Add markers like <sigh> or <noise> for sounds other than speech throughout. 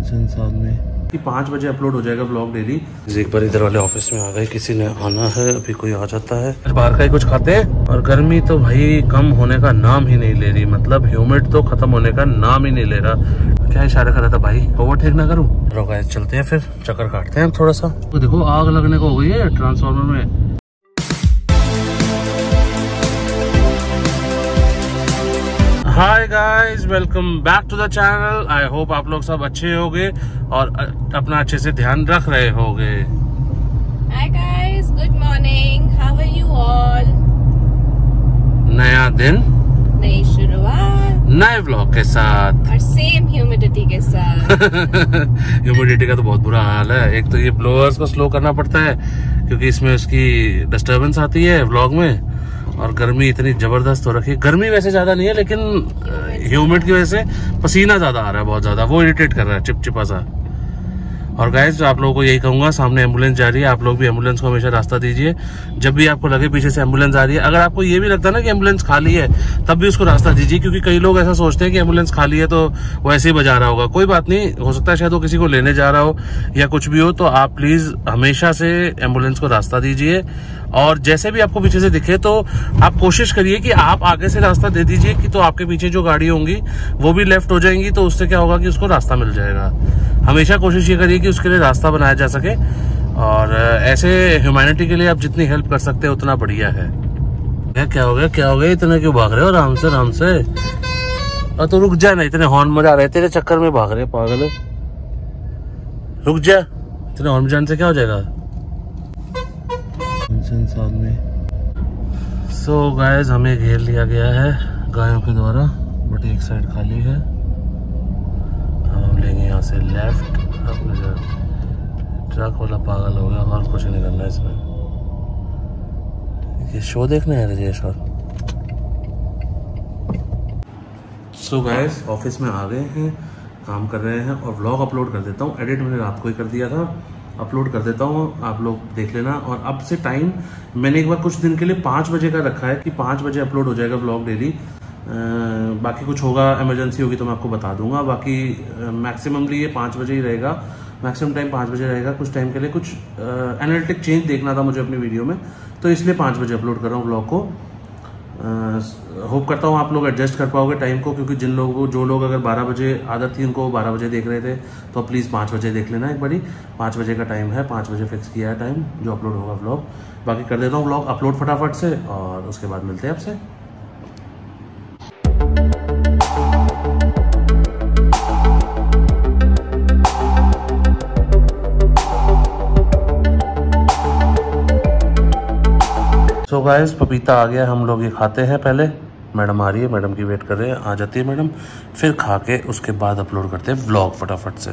साल में पाँच बजे अपलोड हो जाएगा ब्लॉग डेली। एक बार इधर वाले ऑफ़िस में आ गए किसी ने आना है अभी कोई आ जाता है। बाहर का ही कुछ खाते हैं? और गर्मी तो भाई कम होने का नाम ही नहीं ले रही मतलब ह्यूमिड तो खत्म होने का नाम ही नहीं ले रहा। क्या इशारा कर रहा था भाई? ओवरटेक ना करूँ? चलते हैं फिर चक्कर काटते हैं थोड़ा सा। तो देखो आग लगने को हो गई है ट्रांसफार्मर में। Hi guys welcome back to the channel I hope आप लोग सब अच्छे होंगे और अपना अच्छे से ध्यान रख रहे होंगे। Hi guys good morning how are you all नया दिन। नई शुरुआत। नए ब्लॉग के साथ। और सेम ह्यूमिडिटी के साथ। <laughs> ह्यूमिडिटी का तो बहुत बुरा हाल है। एक तो ये ब्लोअर्स को स्लो करना पड़ता है क्योंकि इसमें उसकी डिस्टरबेंस आती है ब्लॉग में। और गर्मी इतनी ज़बरदस्त हो रखी है। गर्मी वैसे ज़्यादा नहीं है, लेकिन ह्यूमिड की वजह से पसीना ज़्यादा आ रहा है बहुत ज़्यादा। वो इरिटेट कर रहा है, चिपचिपा सा। और गाइज़ आप लोगों को यही कहूँगा, सामने एंबुलेंस जा रही है, आप लोग भी एंबुलेंस को हमेशा रास्ता दीजिए। जब भी आपको लगे पीछे से एंबुलेंस आ रही है, अगर आपको ये भी लगता है ना कि एंबुलेंस खाली है, तब भी उसको रास्ता दीजिए, क्योंकि कई लोग ऐसा सोचते हैं कि एंबुलेंस खाली है तो वो ऐसे ही बजा रहा होगा। कोई बात नहीं, हो सकता है शायद वो किसी को लेने जा रहा हो या कुछ भी हो तो आप प्लीज़ हमेशा से एंबुलेंस को रास्ता दीजिए। और जैसे भी आपको पीछे से दिखे तो आप कोशिश करिए कि आप आगे से रास्ता दे दीजिए कि तो आपके पीछे जो गाड़ी होंगी, वो भी लेफ़्ट हो जाएँगी तो उससे क्या होगा कि उसको रास्ता मिल जाएगा। हमेशा कोशिश ये करिए कि उसके लिए रास्ता बनाया जा सके। और ऐसे ह्यूमैनिटी के लिए आप जितनी हेल्प कर सकते हैं उतना बढ़िया है। क्या क्या हो गया क्या हो गया? इतने क्यों भाग रहे हो? आराम से आराम से। और तो रुक जा ना इतने हॉर्न मज़ा रहे तेरे चक्कर में भाग रहे पागल। रुक जा। इतने हॉर्न जाने से क्या हो जाएगा? साल में सो so, गायज हमें घेर लिया गया है गायों के द्वारा बट एक साइड खाली है। लेंगे यहाँ से लेफ़्ट ट्रक वाला पागल हो गया, और कुछ नहीं करना इसमें। ये शो देखने है रजेश और? सो गाइस ऑफ़िस में आ गए हैं, काम कर रहे हैं, और व्लॉग अपलोड कर देता हूँ। एडिट मैंने रात को ही कर दिया था। अपलोड कर देता हूँ, आप लोग देख लेना। और अब से टाइम मैंने एक बार कुछ दिन के लिए पाँच बजे का रखा है कि पाँच बजे अपलोड हो जाएगा ब्लॉग डेली बाकी कुछ होगा इमरजेंसी होगी तो मैं आपको बता दूँगा। बाकी मैक्सिममली ये पाँच बजे ही रहेगा। मैक्सिमम टाइम पाँच बजे रहेगा। कुछ टाइम के लिए कुछ एनालिटिक चेंज देखना था मुझे अपनी वीडियो में। तो इसलिए पाँच बजे अपलोड कर रहा हूँ ब्लॉग को। होप करता हूँ आप लोग एडजस्ट कर पाओगे टाइम को, क्योंकि जिन लोगों को, जो लोग अगर 12 बजे आदत थी, उनको 12 बजे देख रहे थे। तो प्लीज़ पाँच बजे देख लेना एक बारी। पाँच बजे का टाइम है, पाँच बजे फिक्स किया है टाइम जो अपलोड होगा ब्लॉग बाकी कर देता हूँ ब्लॉग अपलोड फटाफट से, और उसके बाद मिलते हैं आपसे। गाइस पपीता आ गया, हम लोग ये खाते हैं पहले। मैडम आ रही है, मैडम की वेट कर रहे हैं, आ जाती है मैडम। फिर खा के उसके बाद अपलोड करते हैं व्लॉग फटाफट से।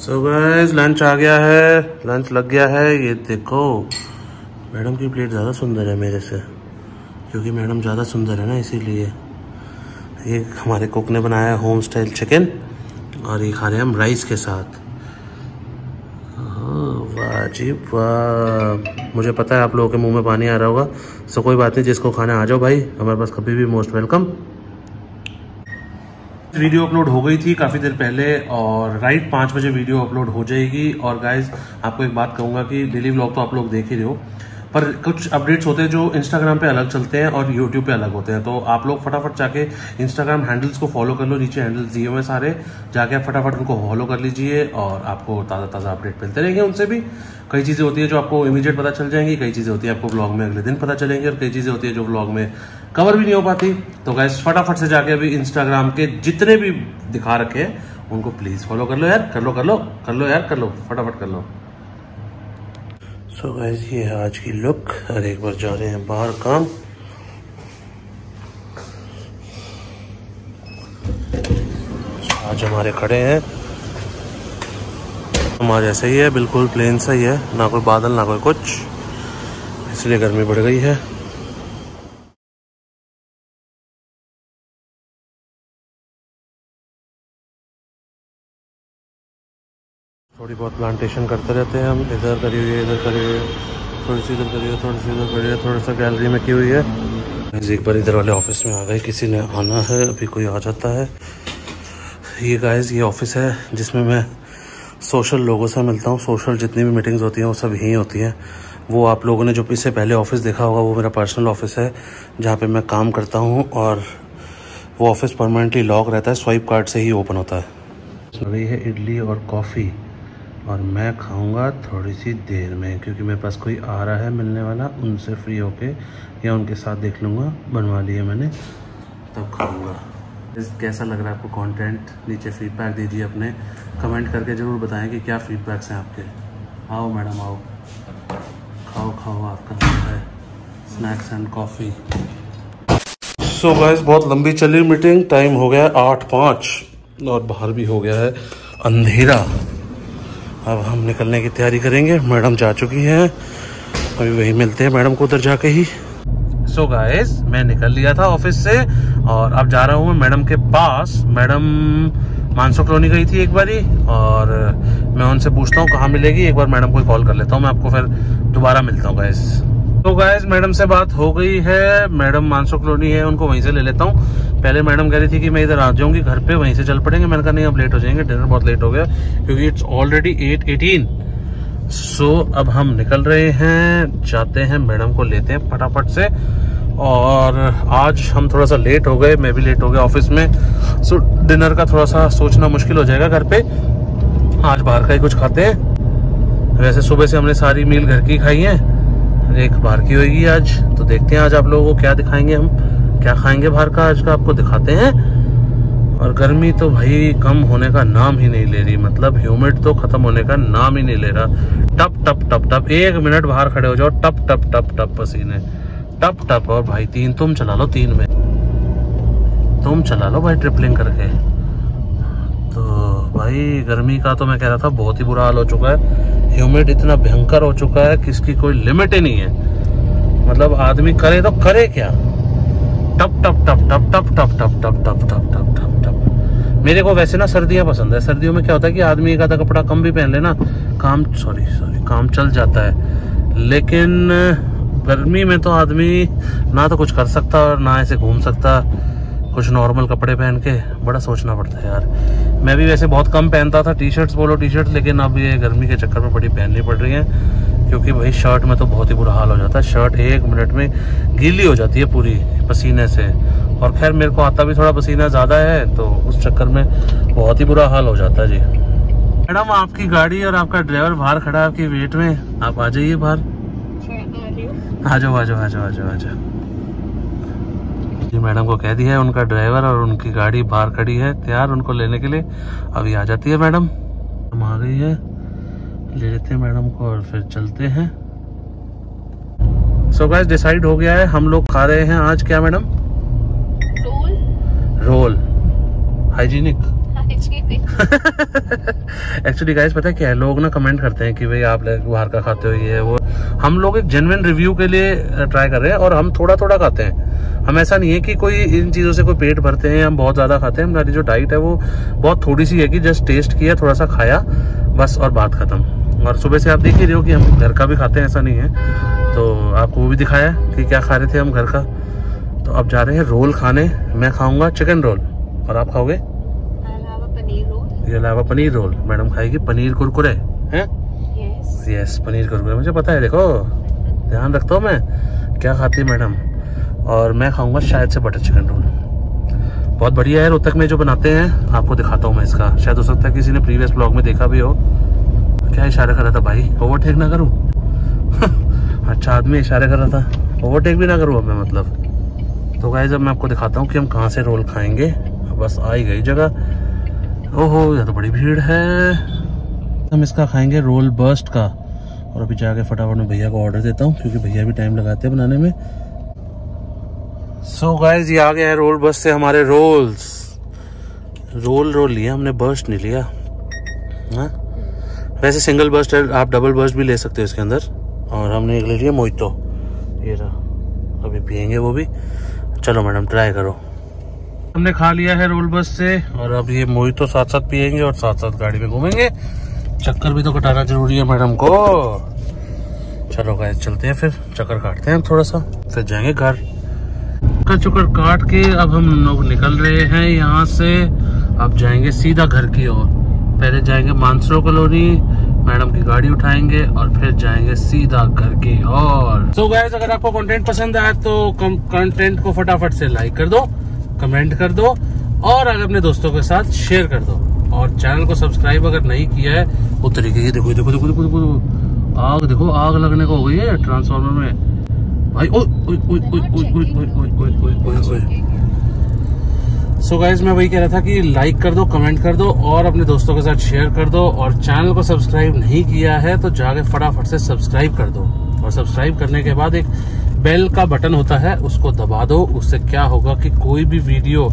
सो गाइस लंच आ गया है लंच लग गया है, ये देखो। मैडम की प्लेट ज़्यादा सुंदर है मेरे से, क्योंकि मैडम ज़्यादा सुंदर है ना इसीलिए। ये हमारे कुक ने बनाया है होम स्टाइल चिकन और ये खा रहे हैं हम राइस के साथ। वाह वाह। मुझे पता है आप लोगों के मुँह में पानी आ रहा होगा। सो कोई बात नहीं, जिसको खाना आ जाओ भाई। हमारे पास कभी भी मोस्ट वेलकम वीडियो अपलोड हो गई थी काफ़ी देर पहले और राइट पाँच बजे वीडियो अपलोड हो जाएगी। और गाइज़ आपको एक बात कहूँगा कि डेली व्लॉग तो आप लोग देख ही रहे हो। पर कुछ अपडेट्स होते हैं जो इंस्टाग्राम पे अलग चलते हैं और यूट्यूब पे अलग होते हैं। तो आप लोग फटाफट जाके इंस्टाग्राम हैंडल्स को फॉलो कर लो, नीचे हैंडल्स दिए हुए सारे। जाके आप फटाफट उनको फॉलो कर लीजिए और आपको ताज़ा ताज़ा अपडेट मिलते रहेंगे उनसे भी। कई चीज़ें होती है जो आपको इमीडिएट पता चल जाएँगी, कई चीज़ें होती है आपको ब्लॉग में अगले दिन पता चलेंगी और कई चीज़ें होती है जो ब्लॉग में कवर भी नहीं हो पाती। तो गैस फटाफट से जाके अभी इंस्टाग्राम के जितने भी दिखा रखे हैं, उनको प्लीज़ फॉलो कर लो यार। कर लो कर लो कर लो यार, कर लो, फटाफट कर लो। सो so गैस ये है आज की लुक और एक बार जा रहे हैं बाहर काम. आज हमारे खड़े हैं. हमारे ऐसे ही है, बिल्कुल प्लेन सा ही है. ना कोई बादल, ना कोई कुछ. इसलिए गर्मी बढ़ गई है. थोड़ी बहुत प्लांटेशन करते रहते हैं हम। इधर करी हुई है, इधर करी हुई है। थोड़ी सी इधर करी है, थोड़ी सी इधर करी है, थोड़ा सा गैलरी में की हुई है। एक बार इधर वाले ऑफ़िस में आ गए, किसी ने आना है, अभी कोई आ जाता है। ये गाइस ये ऑफ़िस है जिसमें मैं सोशल लोगों से मिलता हूँ। सोशल जितनी भी मीटिंग्स होती हैं, वो सब यहीं होती हैं। वो आप लोगों ने जो इससे पहले ऑफ़िस देखा होगा, वो मेरा पर्सनल ऑफ़िस है, जहाँ पे मैं काम करता हूँ और वो ऑफ़िस परमानेंटली लॉक रहता है। स्वाइप कार्ड से ही ओपन होता है। रही है इडली और कॉफ़ी और मैं खाऊँगा थोड़ी सी देर में, क्योंकि मेरे पास कोई आ रहा है मिलने वाला, उनसे फ्री होके, या उनके साथ देख लूँगा, बनवा लिए मैंने, तब खाऊँगा। कैसा लग रहा है आपको कंटेंट नीचे फीडबैक दीजिए अपने। कमेंट करके ज़रूर बताएँ कि क्या फीडबैक्स हैं आपके। आओ मैडम, आओ। खाओ खाओ, आपका है। Snacks and coffee so guys बहुत लंबी चली मीटिंग टाइम हो गया आठ पाँच, और बाहर भी हो गया है अंधेरा। अब हम निकलने की तैयारी करेंगे। मैडम जा चुकी हैं। अभी वही मिलते हैं मैडम को उधर जाके ही। सो so गाइस मैं निकल लिया था ऑफ़िस से और अब जा रहा हूँ मैडम के पास। मैडम मानसो कॉलोनी गई थी एक बारी और मैं उनसे पूछता हूँ कहाँ मिलेगी। एक बार मैडम को कॉल कर लेता हूँ मैं आपको, फिर दोबारा मिलता हूँ गाइस तो गाइस मैडम से बात हो गई है। मैडम मानसो कॉलोनी है, उनको वहीं से ले लेता हूँ। पहले मैडम कह रही थी कि मैं इधर आ जाऊँगी, घर पे वहीं से चल पड़ेंगे। मैंने कहा, नहीं, अब लेट हो जाएँगे डिनर बहुत लेट हो गया, क्योंकि it's already eight eighteen so अब हम निकल रहे हैं, जाते हैं, मैडम को लेते हैं फटाफट से। और आज हम थोड़ा सा लेट हो गए, मैं भी लेट हो गया ऑफ़िस में। सो डिनर का थोड़ा सा सोचना मुश्किल हो जाएगा घर पे। आज बाहर का ही कुछ खाते हैं। वैसे सुबह से हमने सारी मील घर की खाई है। एक बाहर की होगी आज तो देखते हैं आज आप लोगों को क्या दिखाएँगे हम। क्या खाएँगे बाहर का? आज का आपको दिखाते हैं। और गर्मी तो भाई कम होने का नाम ही नहीं ले रही। मतलब ह्यूमिड तो खत्म होने का नाम ही नहीं ले रहा। टप टप टप टप। एक मिनट बाहर खड़े हो जाओ। टप टप टप टप पसीने। टप टप। और भाई तीन, तुम चला लो तीन में। तुम चला लो भाई ट्रिपलिंग करके। तो भाई गर्मी का तो मैं कह रहा था, बहुत ही बुरा हाल हो चुका है। ह्यूमिड इतना भयंकर हो चुका है कि इसकी कोई लिमिट ही नहीं है। मतलब आदमी करे तो करे क्या? टप टप टप टप टप टप टप टप टप टप टप टप टप मेरे को वैसे ना सर्दियाँ पसंद है सर्दियों में क्या होता है कि आदमी एक आधा कपड़ा कम भी पहन लेना काम सॉरी सॉरी काम चल जाता है लेकिन गर्मी में तो आदमी ना तो कुछ कर सकता और ना ऐसे घूम सकता कुछ नॉर्मल कपड़े पहन के बड़ा सोचना पड़ता है यार मैं भी वैसे बहुत कम पहनता था टी शर्ट्स बोलो टी शर्ट लेकिन अब ये गर्मी के चक्कर में बड़ी पहननी पड़ रही है क्योंकि भाई शर्ट में तो बहुत ही बुरा हाल हो जाता है शर्ट एक मिनट में गीली हो जाती है पूरी पसीने से। और खैर, मेरे को आता भी थोड़ा पसीना ज़्यादा है तो उस चक्कर में बहुत ही बुरा हाल हो जाता है जी। मैडम, आपकी गाड़ी और आपका ड्राइवर बाहर खड़ा है आपकी वेट में। आप आ जाइए बाहर। आ जाओ आ जाओ आ जाओ आ जाओ आ जाओ। जी, मैडम को कह दिया है, उनका ड्राइवर और उनकी गाड़ी बाहर खड़ी है, तैयार उनको लेने के लिए। अभी आ जाती है मैडम। हम आ गई है। ले लेते हैं मैडम को और फिर चलते हैं। सो गाइस डिसाइड हो गया है हम लोग खा रहे हैं आज क्या madam? Roll. Roll. Hygienic actually guys पता है क्या है? लोग ना कमेंट करते हैं कि भाई आप बाहर का खाते हो ये वो। हम लोग एक जेनविन रिव्यू के लिए ट्राई कर रहे हैं और हम थोड़ा थोड़ा खाते हैं। हम ऐसा नहीं है कि कोई इन चीज़ों से कोई पेट भरते हैं हम बहुत ज़्यादा खाते हैं। हमारी जो डाइट है वो बहुत थोड़ी सी है कि जस्ट टेस्ट किया थोड़ा सा खाया बस और बात खत्म। और सुबह से आप देख ही रहे हो कि हम घर का भी खाते हैं ऐसा नहीं है। तो आपको वो भी दिखाया कि क्या खा रहे थे हम घर का। तो अब जा रहे हैं रोल खाने। मैं खाऊँगा चिकन रोल। और आप खाओगे? ये अलावा पनीर रोल। मैडम खाएगी पनीर कुरकुरे। हैं? यस पनीर कुरकुरे। मुझे पता है देखो। ध्यान रखता हूँ मैं। क्या खाती मैडम? और मैं खाऊँगा शायद से बटर चिकन रोल। बहुत बढ़िया है रोहतक में जो बनाते हैं। आपको दिखाता हूँ मैं इसका। शायद हो सकता है किसी ने प्रीवियस ब्लॉग में देखा भी हो। क्या इशारा कर रहा था भाई? ओवरटेक ना करूँ? <laughs> अच्छा आदमी इशारे कर रहा था। ओवरटेक भी ना करूँ मैं मतलब। तो गाइज़ अब मैं आपको दिखाता हूँ कि हम कहाँ से रोल खाएँगे। बस आ ही गई जगह। ओहो, यह तो बड़ी भीड़ है। हम इसका खाएँगे रोल बर्स्ट का। और अभी जाके फटाफट में भैया को ऑर्डर देता हूँ, क्योंकि भैया भी टाइम लगाते हैं बनाने में। सो so गाइज़ ये आ गया है रोल बर्स्ट से हमारे रोल्स रोल रोल लिया, हमने बर्स्ट नहीं लिया। हा? वैसे सिंगल बर्स्ट है, आप डबल बर्स्ट भी ले सकते हो इसके अंदर। और हमने एक ले लिया मोहितो। ये रहा। अभी पियेंगे वो भी। चलो मैडम ट्राई करो। हमने खा लिया है रोल बस से और अब ये मोहित साथ साथ पियेंगे और साथ साथ गाड़ी में घूमेंगे। चक्कर भी तो कटाना ज़रूरी है मैडम को। चलो गाय चलते हैं फिर। चक्कर काटते हैं थोड़ा सा फिर जाएँगे घर। चक्कर चुकर काट के अब हम लोग निकल रहे हैं यहाँ से। अब जाएँगे सीधा घर की ओर। पहले जाएँगे मानसरो कॉलोनी मैडम की गाड़ी उठाएँगे और फिर जाएँगे सीधा घर की ओर तो गैस अगर आपको कंटेंट पसंद आया तो कंटेंट को फटाफट से लाइक कर दो कमेंट कर दो और अगर अपने दोस्तों के साथ शेयर कर दो और चैनल को सब्सक्राइब अगर नहीं किया है वो तरीके की देखो देखो देखो देखो देखो आग देखो आग लगने को हो गई है ट्रांसफार्मर में भाई ओए ओए ओए ओए ओए ओए ओए ओए ओए सो गाइज़ मैं वही कह रहा था कि लाइक कर दो कमेंट कर दो और अपने दोस्तों के साथ शेयर कर दो और चैनल को सब्सक्राइब नहीं किया है तो जाके फटाफट से सब्सक्राइब कर दो। और सब्सक्राइब करने के बाद एक बेल का बटन होता है, उसको दबा दो। उससे क्या होगा कि कोई भी वीडियो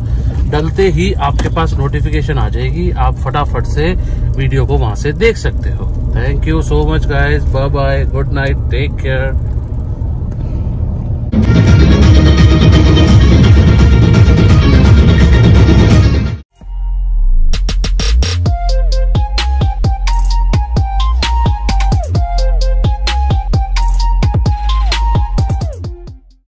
डलते ही आपके पास नोटिफिकेशन आ जाएगी। आप फटाफट से वीडियो को वहाँ से देख सकते हो। Thank you so much guys bye bye good night take care